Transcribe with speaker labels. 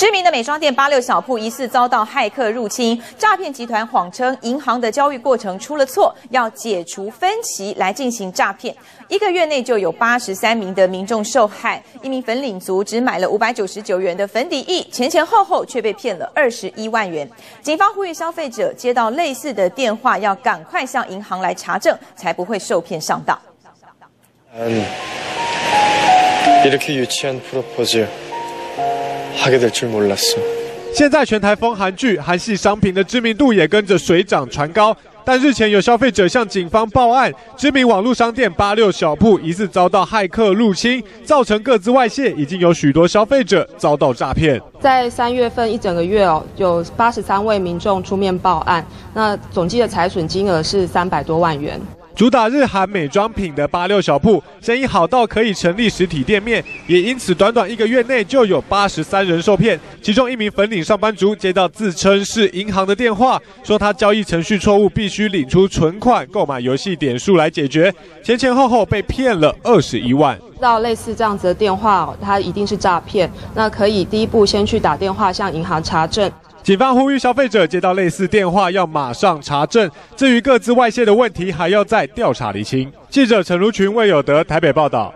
Speaker 1: 知名的美妆店八六小铺疑似遭到骇客入侵，诈骗集团谎称银行的交易过程出了错，要解除分歧来进行诈骗。一个月内就有八十三名的民众受害，一名粉领族只买了五百九十九元的粉底液，前前后后却被骗了二十一万元。警方呼吁消费者接到类似的电话，要赶快向银行来查证，才不会受骗上当。
Speaker 2: 음, 이렇게유치한 프로포즈 하게 될 줄 몰랐어.
Speaker 3: 现在全台风韩剧、韩系商品的知名度也跟着水涨船高。但日前有消费者向警方报案，知名网络商店八六小铺疑似遭到骇客入侵，造成各自外泄，已经有许多消费者遭到诈骗。
Speaker 4: 在三月份一整个月哦，有八十三位民众出面报案，那总计的财损金额是三百多万元。
Speaker 3: 主打日韩美妆品的八六小铺，生意好到可以成立实体店面，也因此短短一个月内就有八十三人受骗。其中一名粉领上班族接到自称是银行的电话，说他交易程序错误，必须领出存款购买游戏点数来解决，前前后后被骗了二十一万。
Speaker 4: 到类似这样子的电话，它一定是诈骗。那可以第一步先去打电话向银行查证。
Speaker 3: 警方呼吁消费者接到类似电话要马上查证，至于各自外泄的问题，还要再调查厘清。记者陈如群、魏有德台北报道。